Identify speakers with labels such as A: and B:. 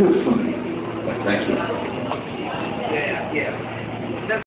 A: good for me.